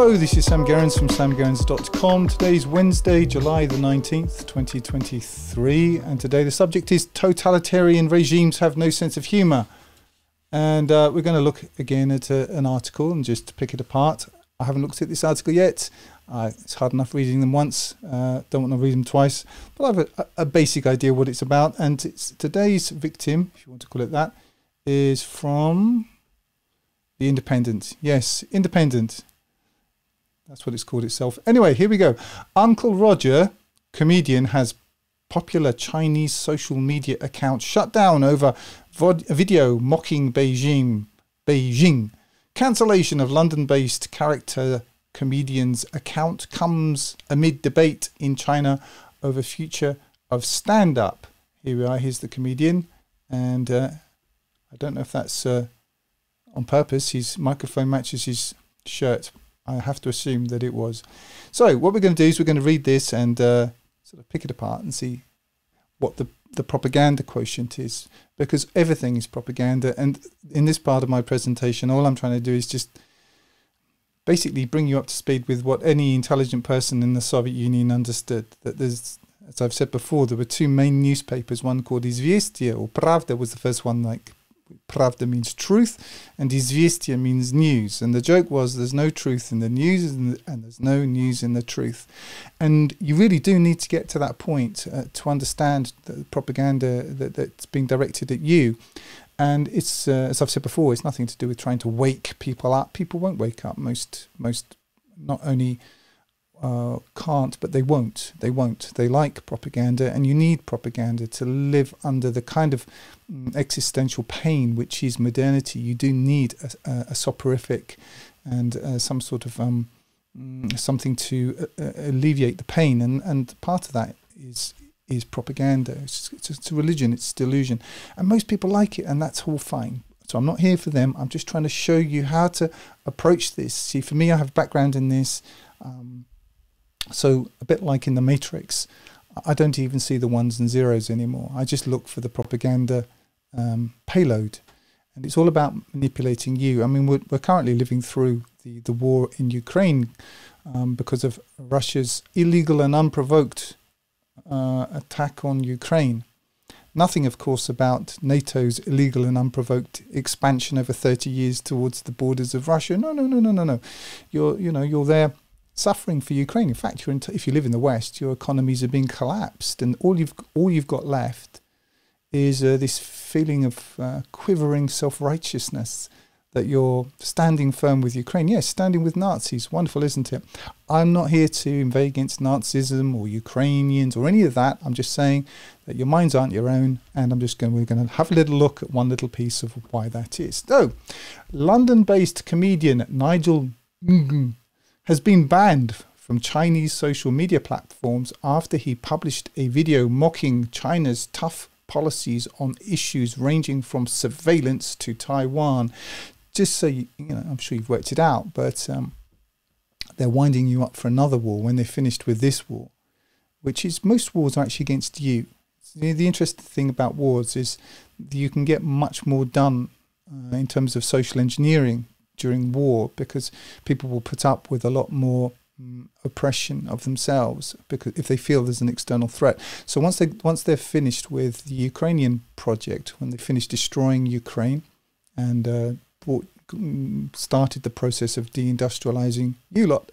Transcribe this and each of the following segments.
Hello, this is Sam Gerrans from samgerrans.com. Today's Wednesday, July the 19th, 2023, and today the subject is totalitarian regimes have no sense of humour. And uh, we're going to look again at a, an article and just pick it apart. I haven't looked at this article yet. Uh, it's hard enough reading them once. Uh, don't want to read them twice. But I have a, a basic idea what it's about. And it's today's victim, if you want to call it that, is from the Independent. Yes, Independent. That's what it's called itself. Anyway, here we go. Uncle Roger, comedian, has popular Chinese social media account shut down over video mocking Beijing. Beijing. Cancellation of London-based character comedian's account comes amid debate in China over future of stand-up. Here we are. Here's the comedian, and uh, I don't know if that's uh, on purpose. His microphone matches his shirt. I have to assume that it was. So what we're going to do is we're going to read this and uh, sort of pick it apart and see what the the propaganda quotient is because everything is propaganda and in this part of my presentation all I'm trying to do is just basically bring you up to speed with what any intelligent person in the Soviet Union understood that there's as I've said before there were two main newspapers one called Izvestia or Pravda was the first one like Pravda means truth, and Izvestia means news. And the joke was there's no truth in the news, and, there's no news in the truth. And you really do need to get to that point uh, to understand the propaganda that, that's being directed at you. And it's, uh, as I've said before, it's nothing to do with trying to wake people up. People won't wake up. Most, most, not only uh, can't, but they won't. They won't. They like propaganda, and you need propaganda to live under the kind of mm, existential pain which is modernity. You do need a, a, a soporific and uh, some sort of um, mm, something to uh, uh, alleviate the pain, and and part of that is is propaganda. It's, it's, religion. It's delusion, and most people like it, and that's all fine. So I'm not here for them. I'm just trying to show you how to approach this. See, for me, I have background in this. Um, so a bit like in the Matrix, I don't even see the ones and zeros anymore. I just look for the propaganda um, payload. And it's all about manipulating you. I mean, we're, we're currently living through the, the war in Ukraine um, because of Russia's illegal and unprovoked uh, attack on Ukraine. Nothing, of course, about NATO's illegal and unprovoked expansion over 30 years towards the borders of Russia. No, no, no, no, no, no. You're, you know, you're there suffering for Ukraine. In fact, if you live in the West, your economies are being collapsed, and all you've all you've got left is uh, this feeling of uh, quivering self righteousness that you're standing firm with Ukraine. Yes, standing with Nazis. Wonderful, isn't it? I'm not here to invade against Nazism or Ukrainians or any of that. I'm just saying that your minds aren't your own, and I'm just going. We're going to have a little look at one little piece of why that is. So, London-based comedian Nigel has been banned from Chinese social media platforms after he published a video mocking China's tough policies on issues ranging from surveillance to Taiwan. Just so you, you know, I'm sure you've worked it out, but um, they're winding you up for another war when they're finished with this war, which is most wars are actually against you. The, interesting thing about wars is you can get much more done uh, in terms of social engineering during war because people will put up with a lot more um, oppression of themselves because if they feel there's an external threat. So once they once they're finished with the Ukrainian project, when they finish destroying Ukraine and uh, brought, mm, started the process of deindustrializing you lot,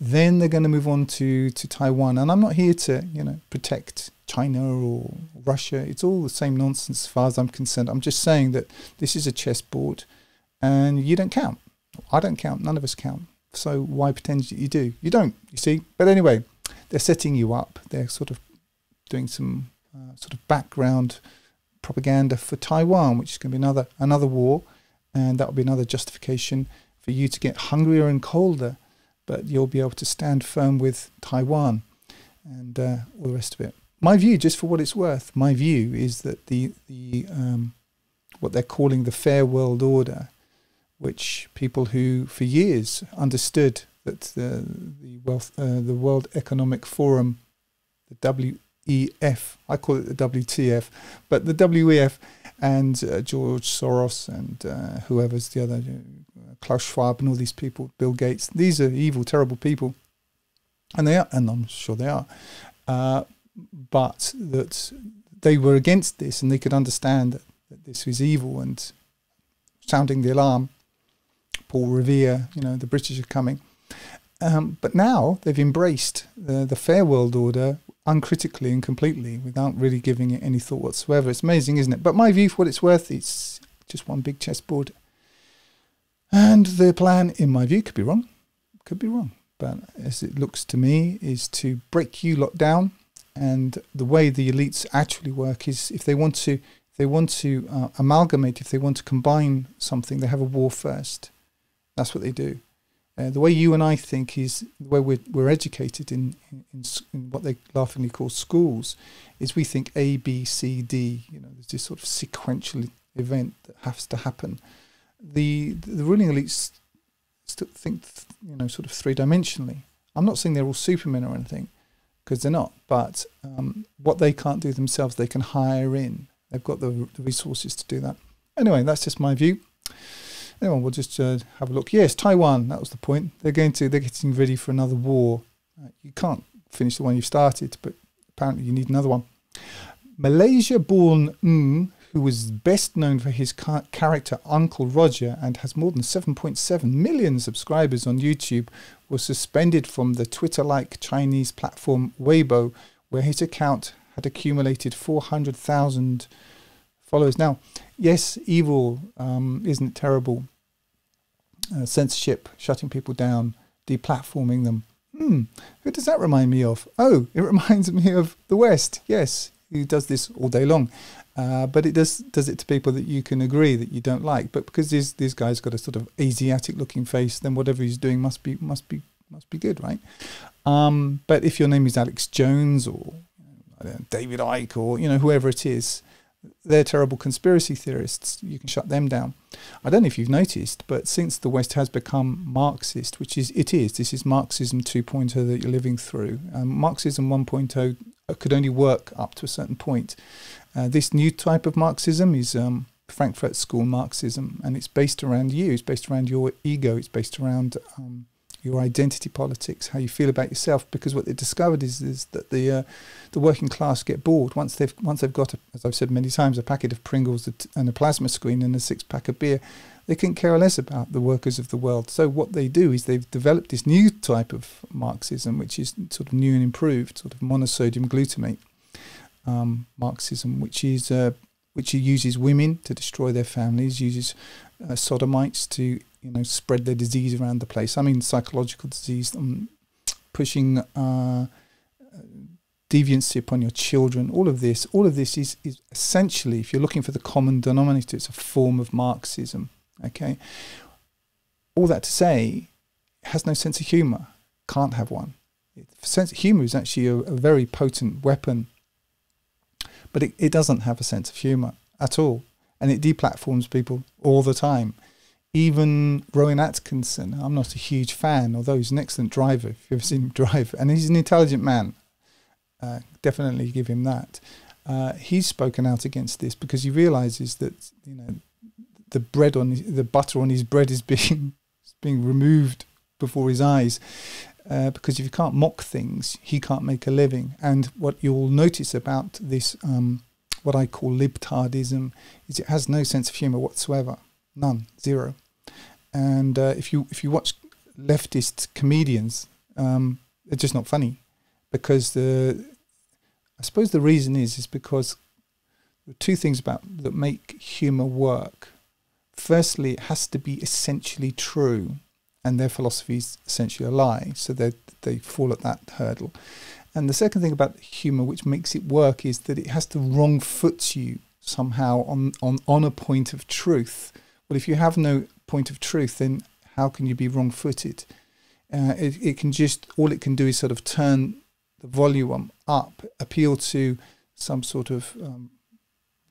then they're going to move on to to Taiwan. And I'm not here to you know protect China or Russia. It's all the same nonsense as far as I'm concerned. I'm just saying that this is a chessboard, and you don't count. I don't count. None of us count. So why pretend you do? You don't, you see. But anyway, they're setting you up. They're sort of doing some uh, sort of background propaganda for Taiwan, which is going to be another another war, and that will be another justification for you to get hungrier and colder. But you'll be able to stand firm with Taiwan and uh, all the rest of it. My view, just for what it's worth, my view is that the the um, what they're calling the fair world order which people who for years understood that the the wealth uh, the World Economic Forum, the WEF, I call it the WTF, but the WEF and uh, George Soros and uh, whoever's the other, uh, Klaus Schwab and all these people, Bill Gates. These are evil, terrible people, and they are, and I'm sure they are. Uh, but that they were against this, and they could understand that, that this was evil and sounding the alarm. Paul Revere, you know, the British are coming. Um, but now they've embraced the, the fair world order uncritically and completely without really giving it any thought whatsoever. It's amazing, isn't it? But my view, for what it's worth, it's just one big chessboard. And the plan, in my view, could be wrong. Could be wrong. But as it looks to me, is to break you lot down. And the way the elites actually work is if they want to, they want to uh, amalgamate, if they want to combine something, they have a war first. That's what they do. Uh, the way you and I think is the way we're, we're educated in, in, in, what they laughingly call schools is we think A, B, C, D. You know, there's this sort of sequential event that has to happen. The the ruling elites still think you know sort of three dimensionally. I'm not saying they're all supermen or anything because they're not. But um, what they can't do themselves, they can hire in. They've got the, the resources to do that. Anyway, that's just my view. Anyway, we'll just uh, have a look. Yes, Taiwan. That was the point. They're going to. They're getting ready for another war. Uh, you can't finish the one you've started, but apparently you need another one. Malaysia-born Ng, who was best known for his character Uncle Roger and has more than 7.7 million subscribers on YouTube, was suspended from the Twitter-like Chinese platform Weibo, where his account had accumulated 400,000 followers. Now, yes, evil um, isn't terrible uh, censorship, shutting people down, deplatforming them. Hmm, who does that remind me of? Oh, it reminds me of the West. Yes, he does this all day long. Uh, but it does does it to people that you can agree that you don't like. But because this this guy's got a sort of Asiatic looking face, then whatever he's doing must be must be must be good, right? Um, but if your name is Alex Jones or David Icke or you know whoever it is, they're terrible conspiracy theorists. You can shut them down. I don't know if you've noticed, but since the West has become Marxist, which is it is, this is Marxism 2.0 that you're living through. Um, Marxism 1.0 could only work up to a certain point. Uh, this new type of Marxism is um, Frankfurt School Marxism, and it's based around you. It's based around your ego. It's based around um, your identity politics, how you feel about yourself. Because what they discovered is is that the uh, the working class get bored once they've once they've got, a, as I've said many times, a packet of Pringles and a plasma screen and a six pack of beer. They can care less about the workers of the world. So what they do is they've developed this new type of Marxism, which is sort of new and improved, sort of monosodium glutamate um, Marxism, which is uh, which uses women to destroy their families, uses uh, sodomites to you know spread their disease around the place. I mean psychological disease, um, pushing uh, deviancy upon your children. All of this, all of this is is essentially, if you're looking for the common denominator, it's a form of Marxism. Okay, all that to say, has no sense of humour. Can't have one. Sense of humour is actually a, a very potent weapon, but it, it doesn't have a sense of humour at all, and it deplatforms people all the time even Rowan Atkinson, I'm not a huge fan, although he's an excellent driver. If you've ever seen him drive, and he's an intelligent man, uh, definitely give him that. Uh, he's spoken out against this because he realizes that you know the bread on the butter on his bread is being being removed before his eyes. Uh, because if you can't mock things, he can't make a living. And what you'll notice about this, um, what I call libtardism, is it has no sense of humour whatsoever, none, zero. And uh, if you if you watch leftist comedians, um, they're just not funny because the I suppose the reason is is because the two things about that make humor work. Firstly, it has to be essentially true, and their philosophy is essentially a lie, so they they fall at that hurdle. And the second thing about humor, which makes it work, is that it has to wrong foot you somehow on on on a point of truth. Well, if you have no point of truth, then how can you be wrong footed? Uh, it, it can just, all it can do is sort of turn the volume up, appeal to some sort of um,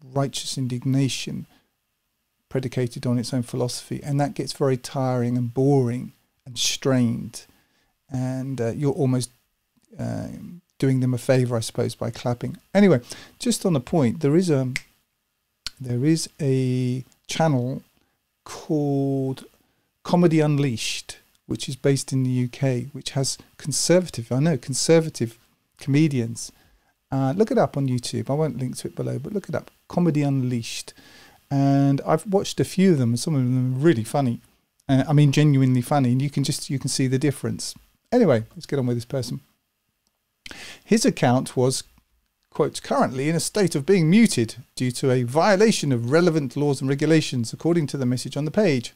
righteous indignation predicated on its own philosophy. And that gets very tiring and boring and strained. And uh, you're almost uh, doing them a favor, I suppose, by clapping. Anyway, just on the point, there is a there is a channel called Comedy Unleashed, which is based in the UK, which has conservative, I know, conservative comedians. Uh, look it up on YouTube. I won't link to it below, but look it up. Comedy Unleashed. And I've watched a few of them, and some of them are really funny. Uh, I mean, genuinely funny, and you can just you can see the difference. Anyway, let's get on with this person. His account was quote, currently in a state of being muted due to a violation of relevant laws and regulations, according to the message on the page.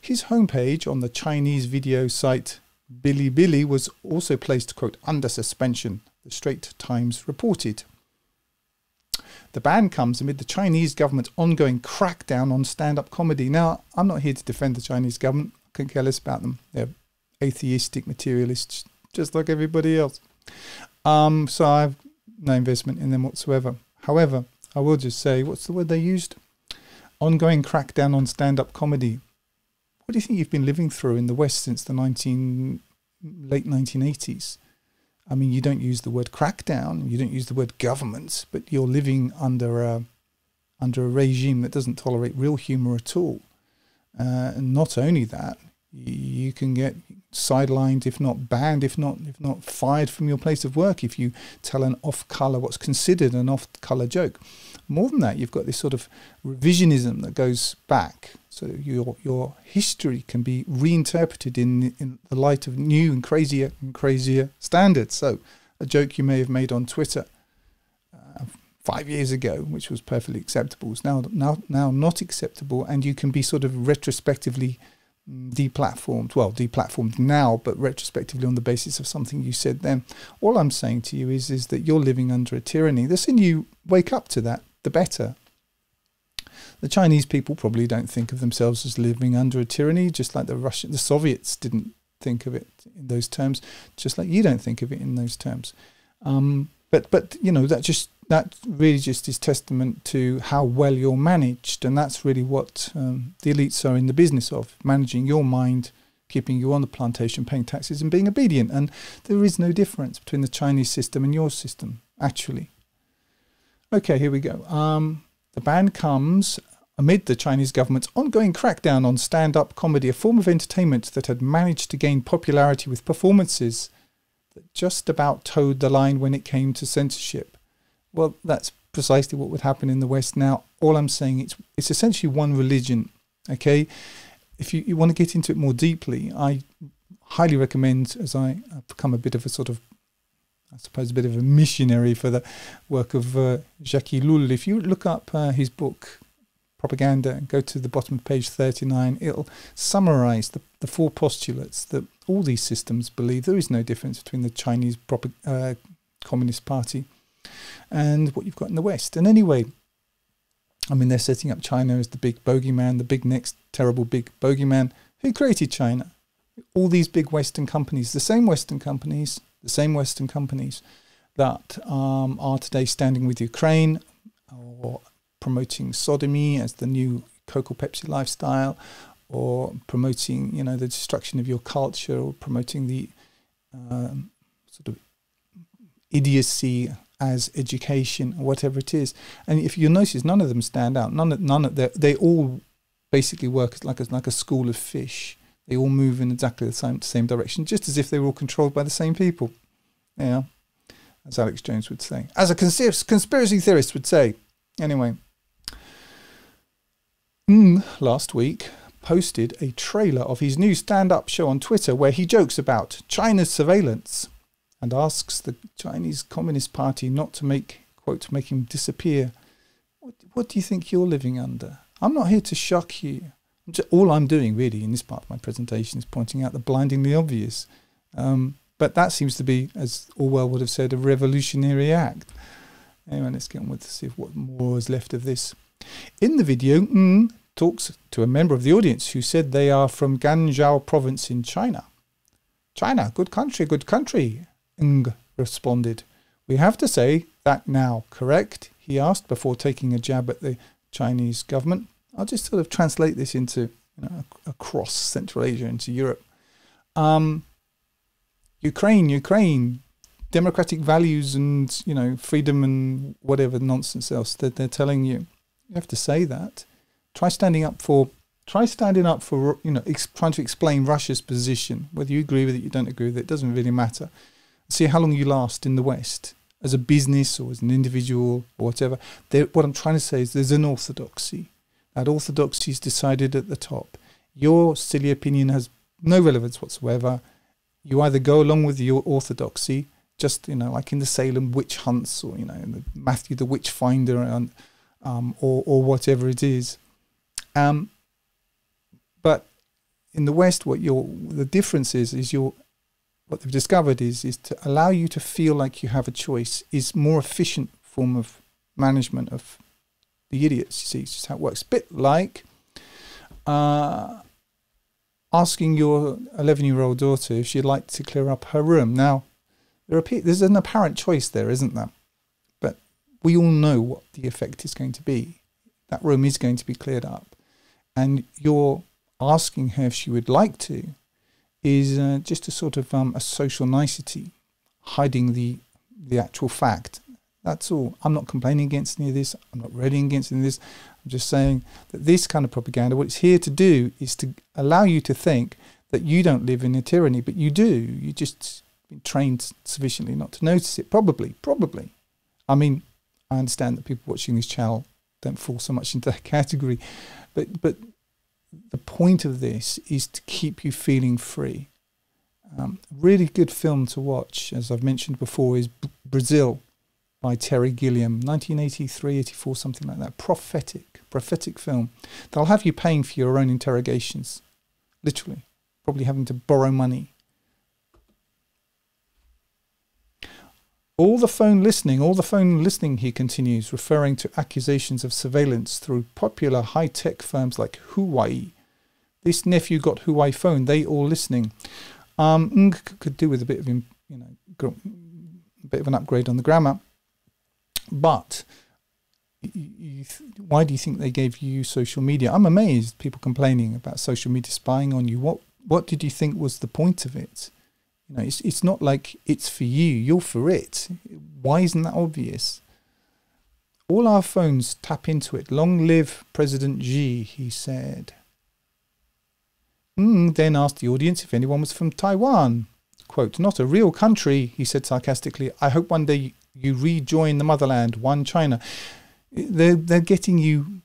His homepage on the Chinese video site Bilibili was also placed, quote, under suspension, the Straits Times reported. The ban comes amid the Chinese government's ongoing crackdown on stand up comedy. Now, I'm not here to defend the Chinese government, I couldn't care less about them. They're atheistic materialists, just like everybody else. Um, so I've no investment in them whatsoever. However, I will just say, what's the word they used? Ongoing crackdown on stand-up comedy. What do you think you've been living through in the West since the 19 late 1980s? I mean, you don't use the word crackdown, you don't use the word government, but you're living under a under a regime that doesn't tolerate real humour at all. Uh, and not only that, you can get sidelined, if not banned, if not if not fired from your place of work if you tell an off-color, what's considered an off-color joke. More than that, you've got this sort of revisionism that goes back. So your your history can be reinterpreted in in the light of new and crazier and crazier standards. So a joke you may have made on Twitter uh, five years ago, which was perfectly acceptable, is now now now not acceptable, and you can be sort of retrospectively deplatformed. Well, deplatformed now, but retrospectively on the basis of something you said then. All I'm saying to you is, is that you're living under a tyranny. The sooner you wake up to that, the better. The Chinese people probably don't think of themselves as living under a tyranny, just like the Russian, the Soviets didn't think of it in those terms, just like you don't think of it in those terms. Um, but but you know that just that really just is testament to how well you're managed, and that's really what um, the elites are in the business of managing your mind, keeping you on the plantation, paying taxes, and being obedient. And there is no difference between the Chinese system and your system, actually. Okay, here we go. Um, the ban comes amid the Chinese government's ongoing crackdown on stand up comedy, a form of entertainment that had managed to gain popularity with performances that just about towed the line when it came to censorship. Well, that's precisely what would happen in the West now. All I'm saying it's it's essentially one religion. Okay, if you, you want to get into it more deeply, I highly recommend, as I have become a bit of a sort of, I suppose, a bit of a missionary for the work of uh, Jacques Ellul. If you look up uh, his book propaganda and go to the bottom of page 39, it'll summarize the, the four postulates that all these systems believe there is no difference between the Chinese uh, Communist Party and what you've got in the West. And anyway, I mean, they're setting up China as the big bogeyman, the big next terrible big bogeyman. Who created China? All these big Western companies, the same Western companies, the same Western companies that um, are today standing with Ukraine or promoting sodomy as the new Coca Pepsi lifestyle, or promoting, you know, the destruction of your culture, or promoting the um, sort of idiocy as education or whatever it is. And if you notice, none of them stand out. None none of they all basically work like a, like a school of fish. They all move in exactly the same same direction, just as if they were all controlled by the same people. Yeah, as Alex Jones would say, as a conspiracy theorist would say. Anyway, mm, last week posted a trailer of his new stand-up show on Twitter where he jokes about China's surveillance and asks the Chinese Communist Party not to make, quote, make him disappear. What, what do you think you're living under? I'm not here to shock you. All I'm doing, really, in this part of my presentation is pointing out the blindingly obvious. Um, but that seems to be, as Orwell would have said, a revolutionary act. Anyway, let's get on with see what more is left of this. In the video, Ng talks to a member of the audience who said they are from Ganzhou province in China. China, good country, good country. Ng responded. We have to say that now, correct? He asked before taking a jab at the Chinese government. I'll just sort of translate this into you know, across Central Asia into Europe. Um, Ukraine, Ukraine, democratic values and you know freedom and whatever nonsense else that they're telling you. You have to say that. Try standing up for. Try standing up for you know ex- trying to explain Russia's position. Whether you agree with it, you don't agree with it, it doesn't really matter. See how long you last in the West as a business or as an individual or whatever. There, what I'm trying to say is there's an orthodoxy. That orthodoxy is decided at the top. Your silly opinion has no relevance whatsoever. You either go along with your orthodoxy, just you know, like in the Salem witch hunts, or you know, Matthew the witch finder, and um, or or whatever it is. Um, but in the West, what your the difference is is your what they've discovered is is to allow you to feel like you have a choice is more efficient form of management of the idiots. You see, it's just how it works. A bit like uh, asking your 11 year old daughter if she'd like to clear up her room. Now, there's an apparent choice there, isn't there? We all know what the effect is going to be. That room is going to be cleared up. And you're asking her if she would like to is uh, just a sort of um, a social nicety, hiding the the actual fact. That's all. I'm not complaining against any of this. I'm not railing against any of this. I'm just saying that this kind of propaganda, what it's here to do is to allow you to think that you don't live in a tyranny, but you do. You just been trained sufficiently not to notice it. Probably, probably. I mean, I understand that people watching this channel don't fall so much into that category, but but the point of this is to keep you feeling free. Um, really good film to watch, as I've mentioned before, is B- Brazil by Terry Gilliam, 1983, 84, something like that. Prophetic, prophetic film. They'll have you paying for your own interrogations, literally, probably having to borrow money. All the phone listening, all the phone listening, he continues, referring to accusations of surveillance through popular high tech firms like Huawei. This nephew got Huawei phone, they all listening. Um, could do with a bit of, you know, a bit of an upgrade on the grammar. But why do you think they gave you social media? I'm amazed people complaining about social media spying on you. What what did you think was the point of it? Know, it's it's not like it's for you. You're for it. Why isn't that obvious? All our phones tap into it. Long live President Xi, he said. Mm, then asked the audience if anyone was from Taiwan. Quote, not a real country, he said sarcastically. I hope one day you rejoin the motherland, one China. They're, they're getting you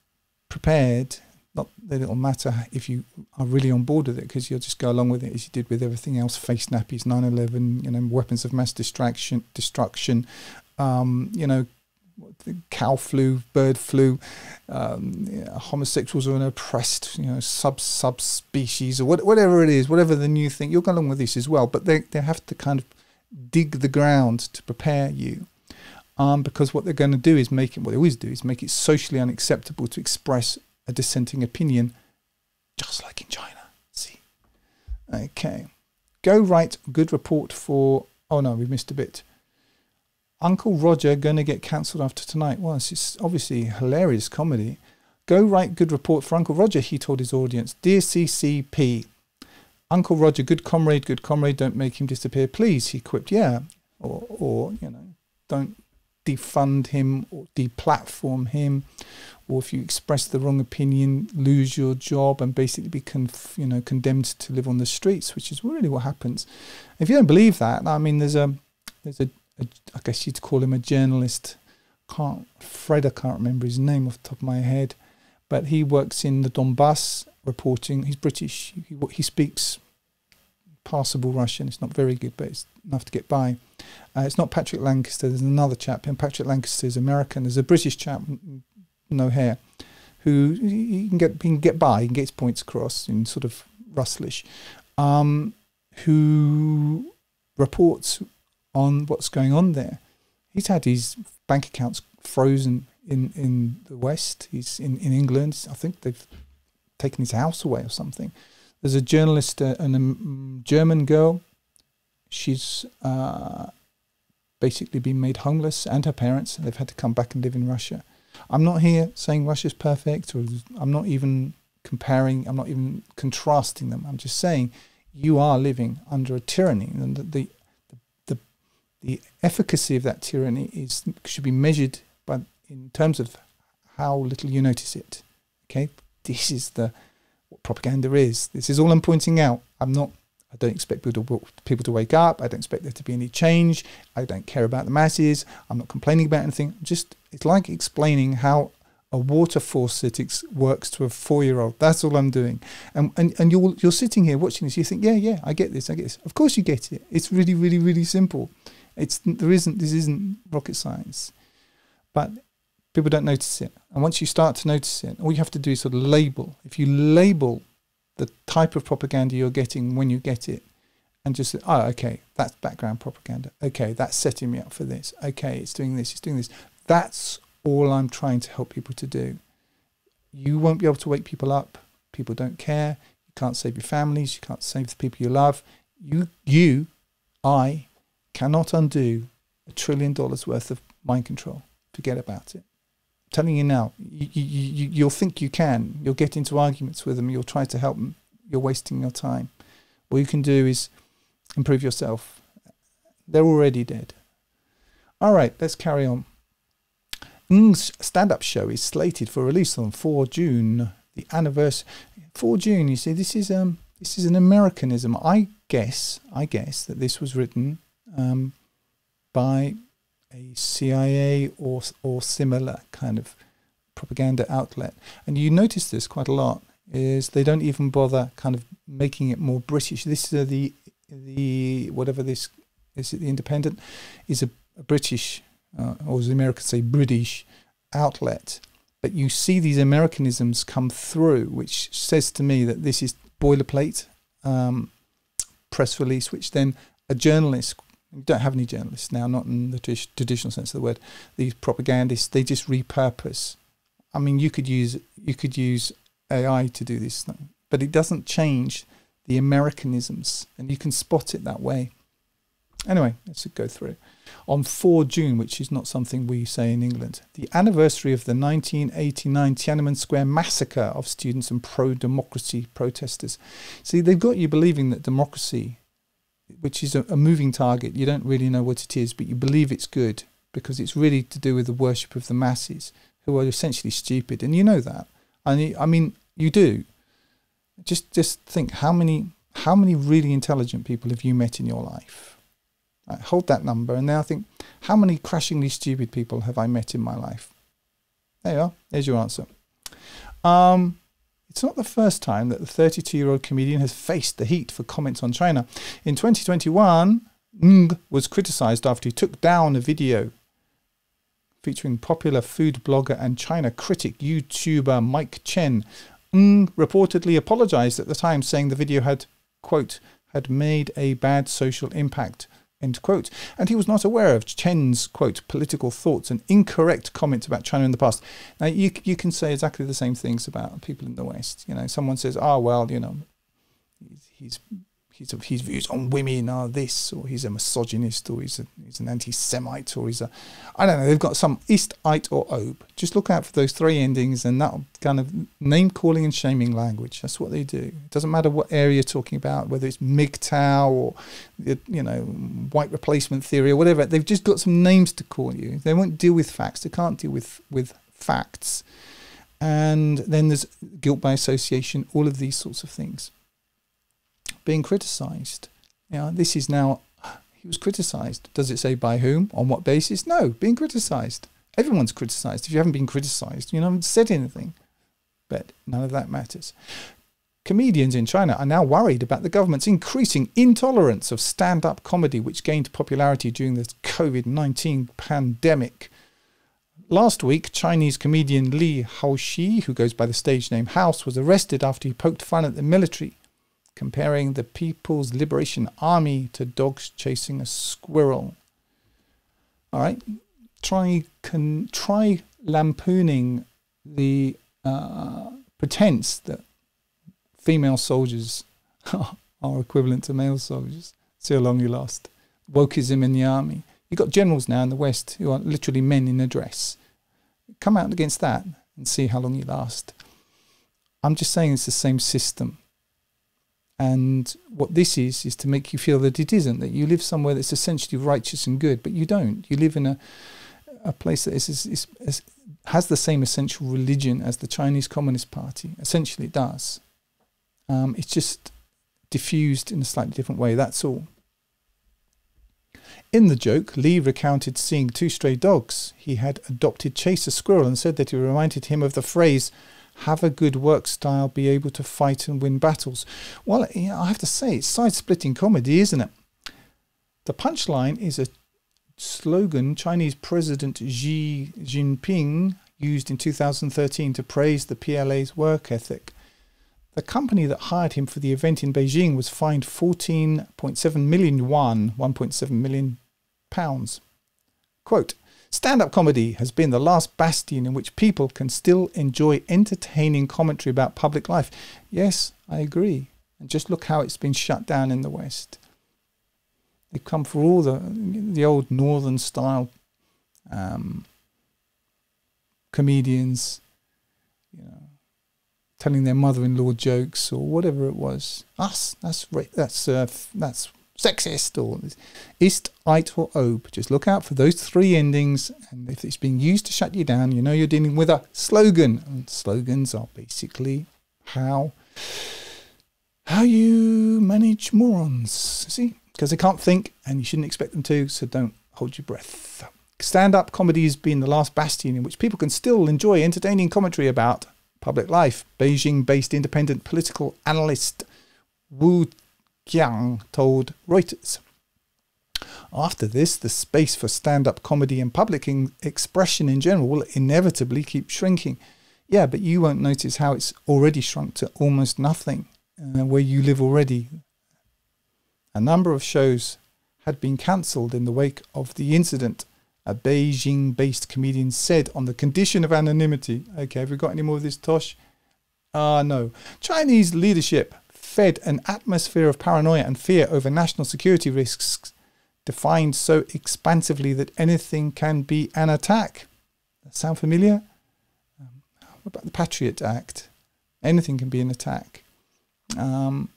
prepared not that it'll matter if you are really on board with it because you'll just go along with it as you did with everything else face nappies 9-11 you know weapons of mass destruction destruction um, you know cow flu bird flu um, homosexuals are an oppressed you know sub subspecies or what, whatever it is whatever the new thing you'll go along with this as well. But they, they have to kind of dig the ground to prepare you um, because what they're going to do is make it what they always do is make it socially unacceptable to express a dissenting opinion, just like in China. See? Okay. Go write good report for. Oh no, we missed a bit. Uncle Roger to get cancelled after tonight. Well, it's obviously hilarious comedy. Go write good report for Uncle Roger, he told his audience. Dear CCP, Uncle Roger, good comrade, good comrade, don't make him disappear, please, he quipped. Yeah. Or, or you know, don't defund him or deplatform him or if you express the wrong opinion, lose your job and basically be you know condemned to live on the streets, which is really what happens. If you don't believe that, I mean, there's a there's a, a I guess you'd call him a journalist. Can't Fred? I can't remember his name off the top of my head, but he works in the Donbass reporting. He's British. He, he speaks passable Russian. It's not very good, but it's enough to get by. Uh, it's not Patrick Lancaster. There's another chap, and Patrick Lancaster is American. There's a British chap, no hair, who he can get he can get by, he can get his points across in sort of Russellish, um, who reports on what's going on there. He's had his bank accounts frozen in, in the West. He's in, in England. I think they've taken his house away or something. There's a journalist, uh, and a German girl. She's uh, basically been made homeless, and her parents. They've had to come back and live in Russia. I'm not here saying Russia's perfect, or I'm not even comparing, I'm not even contrasting them. I'm just saying you are living under a tyranny, and the the the, the efficacy of that tyranny is should be measured by in terms of how little you notice it. Okay, this is the what propaganda is. This is all I'm pointing out. I'm not. I don't expect people to, people to wake up. I don't expect there to be any change. I don't care about the masses. I'm not complaining about anything. Just it's like explaining how a water faucet works to a four-year-old. That's all I'm doing. And and and you're you're sitting here watching this. You think, yeah, yeah, I get this. I get this. Of course you get it. It's really, really, really simple. It's there isn't this isn't rocket science, but people don't notice it. And once you start to notice it, all you have to do is sort of label. If you label the type of propaganda you're getting when you get it, and just say, oh, okay, that's background propaganda. Okay, that's setting me up for this. Okay, it's doing this. It's doing this. That's all I'm trying to help people to do. You won't be able to wake people up. People don't care. You can't save your families. You can't save the people you love. You, you, I, cannot undo a trillion dollars worth of mind control. Forget about it. Telling you now, you, you, you, you'll think you can. You'll get into arguments with them. You'll try to help them. You're wasting your time. All you can do is improve yourself. They're already dead. All right, let's carry on. Ng's stand-up show is slated for release on 4 June. The anniversary 4 June, you see, this is um this is an Americanism. I guess I guess that this was written um, by a CIA or or similar kind of propaganda outlet. And you notice this quite a lot is they don't even bother kind of making it more British. This is uh, the the whatever this is it the Independent is a, a British uh, or as the Americans say, British outlet. But you see these Americanisms come through, which says to me that this is boilerplate um, press release, which then a journalist, you don't have any journalists now, not in the traditional sense of the word, these propagandists, they just repurpose. I mean, you could use you could use AI to do this, thing, but it doesn't change the Americanisms, and you can spot it that way. Anyway, let's go through on 4 June, which is not something we say in England, the anniversary of the 1989 Tiananmen Square massacre of students and pro democracy protesters. See, they've got you believing that democracy, which is a, a, moving target, you don't really know what it is, but you believe it's good because it's really to do with the worship of the masses who are essentially stupid. And you know that. I I mean, you do. Just, just think how many, how many really intelligent people have you met in your life? Hold that number and now think, how many crashingly stupid people have I met in my life? There you are. There's your answer. Um, it's not the first time that the 32 year old comedian has faced the heat for comments on China. In 2021, Ng was criticized after he took down a video featuring popular food blogger and China critic YouTuber Mike Chen. Ng reportedly apologized at the time, saying the video had, quote, had made a bad social impact End quote. And he was not aware of Chen's, quote, political thoughts and incorrect comments about China in the past. Now, you, you can say exactly the same things about people in the West. You know, someone says, oh, well, you know, he's, he's his, his views on women are this, or he's a misogynist, or he's, a, he's an anti Semite, or he's a, I don't know, they've got some Eastite or Obe. Just look out for those three endings and that kind of name calling and shaming language. That's what they do. It doesn't matter what area you're talking about, whether it's MGTOW or, you know, white replacement theory or whatever. They've just got some names to call you. They won't deal with facts. They can't deal with, with facts. And then there's guilt by association, all of these sorts of things being criticized. Yeah, this is now, he was criticized. Does it say by whom? On what basis? No, being criticized. Everyone's criticized. If you haven't been criticized, you haven't said anything. But none of that matters. Comedians in China are now worried about the government's increasing intolerance of stand up comedy, which gained popularity during the COVID 19 pandemic. Last week, Chinese comedian Li Haoshi, who goes by the stage name House, was arrested after he poked fun at the military comparing the People's Liberation Army to dogs chasing a squirrel. All right, try can try lampooning the uh, pretense that female soldiers are equivalent to male soldiers. See how long you last. Wokeism in the army. You've got generals now in the West who are literally men in a dress. Come out against that and see how long you last. I'm just saying it's the same system. And what this is, is to make you feel that it isn't, that you live somewhere that's essentially righteous and good, but you don't. You live in a, a place that is, is, is, is, has the same essential religion as the Chinese Communist Party. Essentially, it does. Um, it's just diffused in a slightly different way. That's all. In the joke, Li recounted seeing two stray dogs. He had adopted Chase a squirrel and said that it reminded him of the phrase, have a good work style, be able to fight and win battles. Well, you know, I have to say, it's side splitting comedy, isn't it? The punchline is a slogan Chinese President Xi Jinping used in 2013 to praise the PLA's work ethic. The company that hired him for the event in Beijing was fined 14.7 million yuan, 1.7 million pounds. Quote, Stand up comedy has been the last bastion in which people can still enjoy entertaining commentary about public life. Yes, I agree. And just look how it's been shut down in the West. They've come for all the the old northern style um, comedians, you know, telling their mother-in-law jokes or whatever it was. Us, that's that's uh, that's sexist or ist, it, or ob. Just look out for those three endings, and if it's being used to shut you down, you know you're dealing with a slogan. And slogans are basically how how you manage morons. See, because they can't think, and you shouldn't expect them to. So don't hold your breath. Stand up comedy has been the last bastion in which people can still enjoy entertaining commentary about public life. Beijing based independent political analyst Wu Qiang told Reuters. After this, the space for stand up comedy and public expression in general will inevitably keep shrinking. Yeah, but you won't notice how it's already shrunk to almost nothing uh, where you live already. A number of shows had been cancelled in the wake of the incident. A Beijing based comedian said on the condition of anonymity. Okay, have we got any more of this, Tosh? Ah, uh, no. Chinese leadership fed an atmosphere of paranoia and fear over national security risks, defined so expansively that anything can be an attack. Sound familiar? Um, what about the Patriot Act? Anything can be an attack. Um,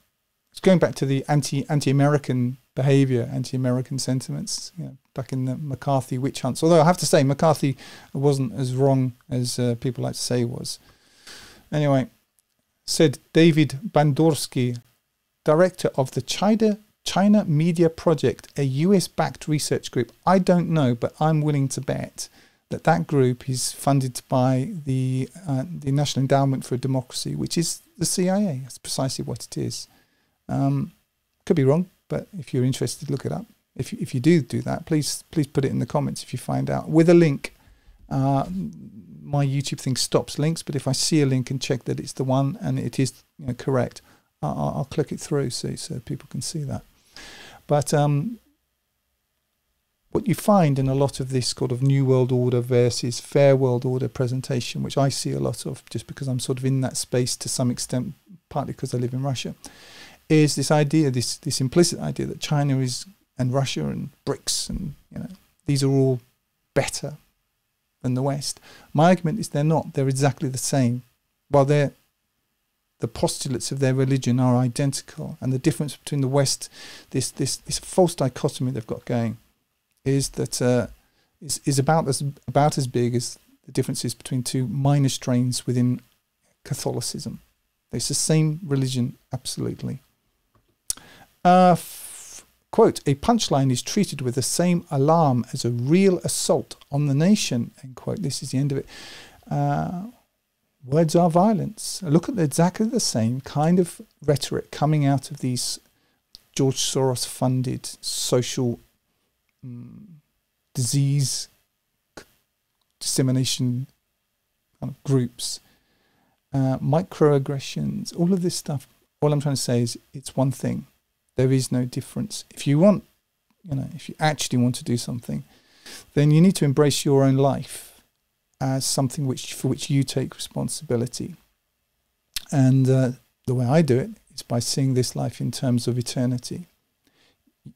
it's going back to the anti anti American behaviour, anti American sentiments. You know, back in the McCarthy witch hunts. Although I have to say, McCarthy wasn't as wrong as uh, people like to say he was. Anyway, said David Bandurski, director of the China China Media Project, a US-backed research group. I don't know, but I'm willing to bet that that group is funded by the uh, the National Endowment for Democracy, which is the CIA. That's precisely what it is. Um, could be wrong, but if you're interested, look it up. If if you do do that, please please put it in the comments if you find out with a link. Uh, my YouTube thing stops links, but if I see a link and check that it's the one and it is you know, correct, I'll, I'll, click it through so, so people can see that. But um, what you find in a lot of this sort of New World Order versus Fair World Order presentation, which I see a lot of just because I'm sort of in that space to some extent, partly because I live in Russia, is this idea, this this implicit idea that China is and Russia and BRICS and you know these are all better than the West. My argument is they're not. They're exactly the same. While they're the postulates of their religion are identical, and the difference between the West, this this this false dichotomy they've got going, is that uh, is is about as about as big as the differences between two minor strains within Catholicism. It's the same religion, absolutely. Uh, Quote, a punchline is treated with the same alarm as a real assault on the nation, end quote. This is the end of it. Uh, words are violence. Look at exactly the same kind of rhetoric coming out of these George Soros funded social um, disease dissemination groups, uh, microaggressions, all of this stuff. All I'm trying to say is it's one thing there is no difference. If you want, you know, if you actually want to do something, then you need to embrace your own life as something which for which you take responsibility. And uh, the way I do it is by seeing this life in terms of eternity.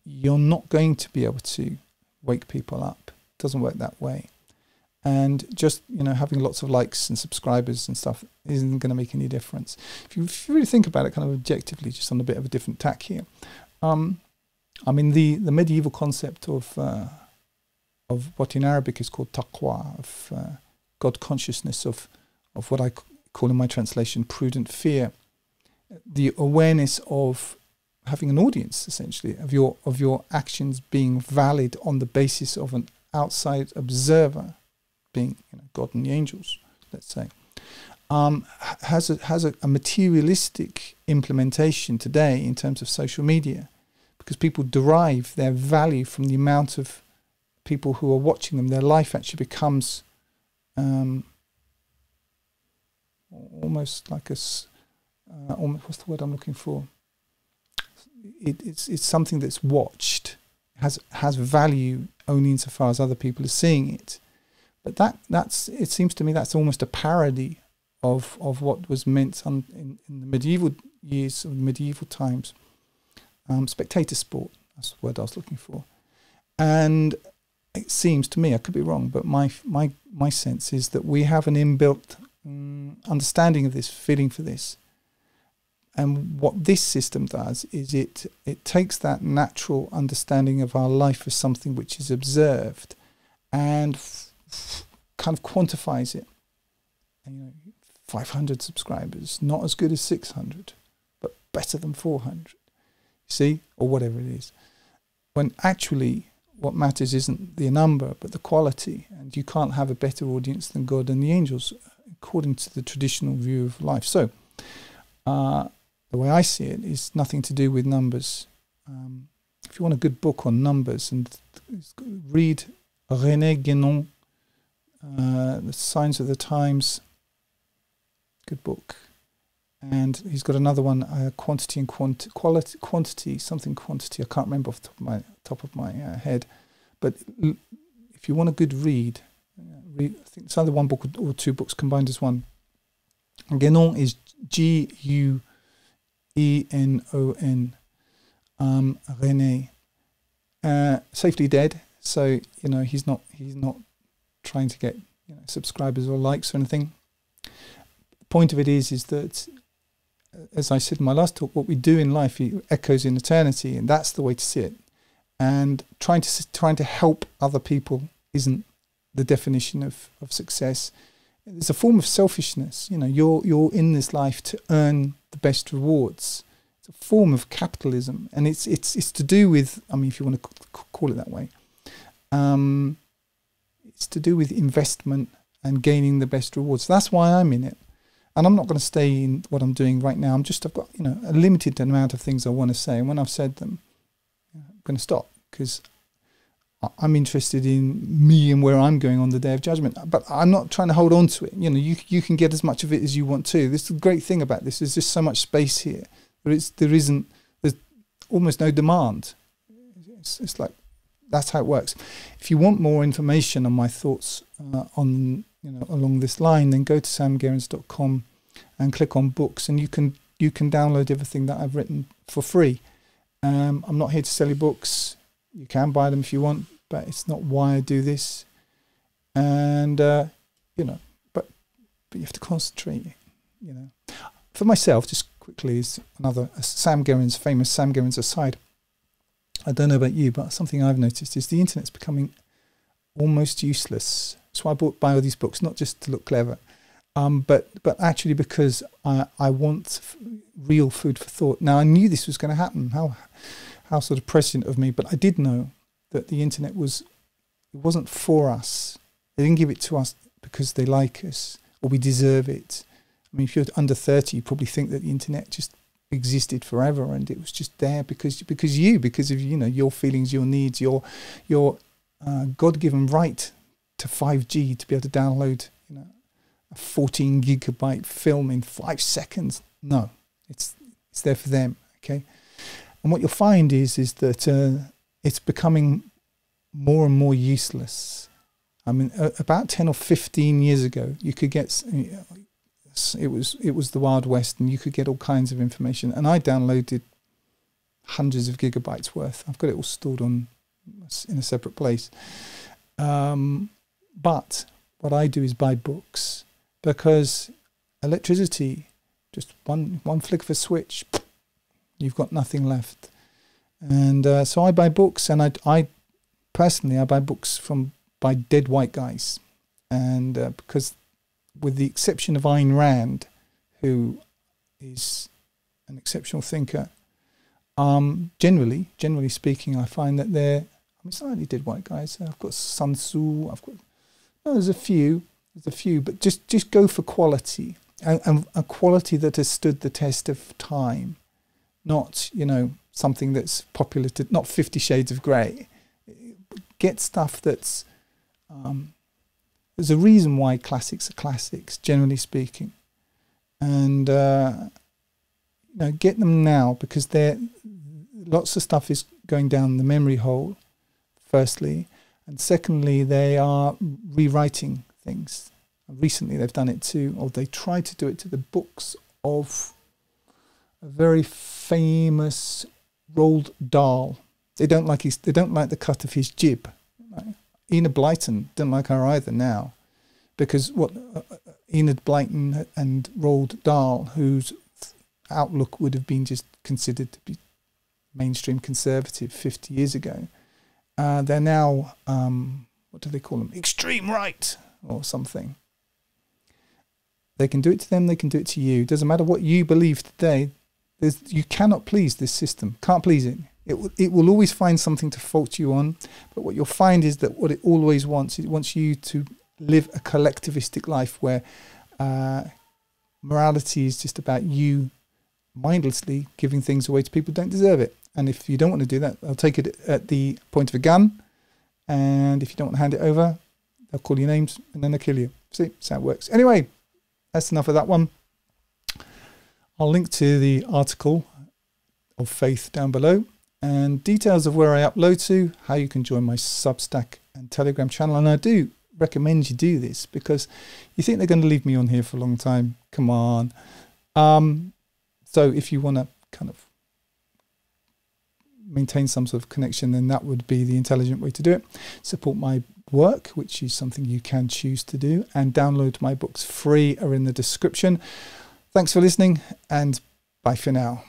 You're not going to be able to wake people up. It doesn't work that way. And just you know having lots of likes and subscribers and stuff isn't going to make any difference. If you, if you, really think about it, kind of objectively, just on a bit of a different tack here, um, I mean the the medieval concept of uh, of what in Arabic is called taqwa, of uh, God consciousness, of, of what I call in my translation prudent fear, the awareness of having an audience essentially of your of your actions being valid on the basis of an outside observer, being you know, God and the angels, let's say, um, has a, has a, a materialistic implementation today in terms of social media, because people derive their value from the amount of people who are watching them. Their life actually becomes um, almost like a uh, almost, what's the word I'm looking for? It, it's it's something that's watched has has value only insofar as other people are seeing it. But that that's it seems to me that's almost a parody of of what was meant on, in, in the medieval years of medieval times. Um, spectator sport, that's the word I was looking for. And it seems to me, I could be wrong, but my my my sense is that we have an inbuilt um, understanding of this, feeling for this. And what this system does is it it takes that natural understanding of our life as something which is observed, and kind of quantifies it. And, you know, 500 subscribers, not as good as 600, but better than 400. You see, or whatever it is. When actually, what matters isn't the number, but the quality. And you can't have a better audience than God and the angels, according to the traditional view of life. So, uh, the way I see it, is nothing to do with numbers. Um, if you want a good book on numbers, and read René Guénon, uh, The Signs of the Times. Good book. And he's got another one, uh, Quantity and Quality, Quantity, something Quantity. I can't remember off the top of my, top of my uh, head. But if you want a good read, uh, read, I think it's either one book or two books combined as one. Guénon is G U E N O N, um, Rene. Uh, safely dead. So you know he's not he's not trying to get you know, subscribers or likes or anything. The point of it is is that, uh, as I said in my last talk, what we do in life echoes in eternity, and that's the way to see it. And trying to trying to help other people isn't the definition of, of success. It's a form of selfishness. You know, you're you're in this life to earn the best rewards. It's a form of capitalism, and it's it's it's to do with. I mean, if you want to call it that way, um, it's to do with investment and gaining the best rewards. That's why I'm in it, and I'm not going to stay in what I'm doing right now. I'm just I've got you know a limited amount of things I want to say, and when I've said them, I'm going to stop because I'm interested in me and where I'm going on the day of judgment. But I'm not trying to hold on to it. You know, you you can get as much of it as you want to. This is the great thing about this. There's just so much space here. There is there isn't there's almost no demand. It's, it's like that's how it works. If you want more information on my thoughts uh, on you know along this line, then go to samgerrans.com and click on books, and you can you can download everything that I've written for free. Um, I'm not here to sell you books you can buy them if you want, but it's not why I do this. And uh, you know, but but you have to concentrate. You know, for myself, just quickly is another Sam Gerrans famous Sam Gerrans aside. I don't know about you, but something I've noticed is the internet's becoming almost useless. So I bought buy all these books, not just to look clever, um, but but actually because I I want real food for thought. Now I knew this was going to happen. How how sort of prescient of me, but I did know that the internet was it wasn't for us. They didn't give it to us because they like us or we deserve it. I mean, if you're under thirty, you probably think that the internet just existed forever and it was just there because because you because of you know your feelings, your needs, your your uh, God-given right to 5G to be able to download you know a 14 gigabyte film in five seconds. No, it's it's there for them. Okay, and what you'll find is is that uh, it's becoming more and more useless. I mean, uh, about ten or fifteen years ago, you could get it was it was the Wild West, and you could get all kinds of information. And I downloaded hundreds of gigabytes worth. I've got it all stored on in a separate place. Um, but what I do is buy books because electricity, just one one flick of a switch, you've got nothing left. And uh, so I buy books, and I, I personally I buy books from by dead white guys. And uh, because, with the exception of Ayn Rand, who is an exceptional thinker, um, generally, generally speaking, I find that they're, I mean, slightly white guys. I've got Sun Tzu, I've got, no, there's a few, there's a few, but just, just go for quality and, and a quality that has stood the test of time, not, you know, something that's popular, to, not Fifty Shades of Grey. Get stuff that's, um, there's a reason why classics are classics, generally speaking. And, uh, you know, get them now because they're, lots of stuff is going down the memory hole, firstly. And secondly, they are rewriting things. Recently, they've done it to, or they tried to do it to the books of a very famous Roald Dahl. They don't like his. They don't like the cut of his jib. Enid Blyton didn't like her either now, because what uh, Enid Blyton and Roald Dahl, whose outlook would have been just considered to be mainstream conservative 50 years ago, uh, they're now um, what do they call them? Extreme right or something. They can do it to them. They can do it to you. Doesn't matter what you believe today. You cannot please this system. Can't please it. It will, it will always find something to fault you on. But what you'll find is that what it always wants, it wants you to live a collectivistic life where uh, morality is just about you mindlessly giving things away to people who don't deserve it. And if you don't want to do that, they'll take it at the point of a gun. And if you don't want to hand it over, they'll call your names and then they'll kill you. See, that's how it works. Anyway, that's enough of that one. I'll link to the article of faith down below and details of where I upload to, how you can join my Substack and Telegram channel. And I do recommend you do this because you think they're going to leave me on here for a long time. Come on. Um, so if you want to kind of maintain some sort of connection, then that would be the intelligent way to do it. Support my work, which is something you can choose to do, and download my books free are in the description. Thanks for listening, and bye for now.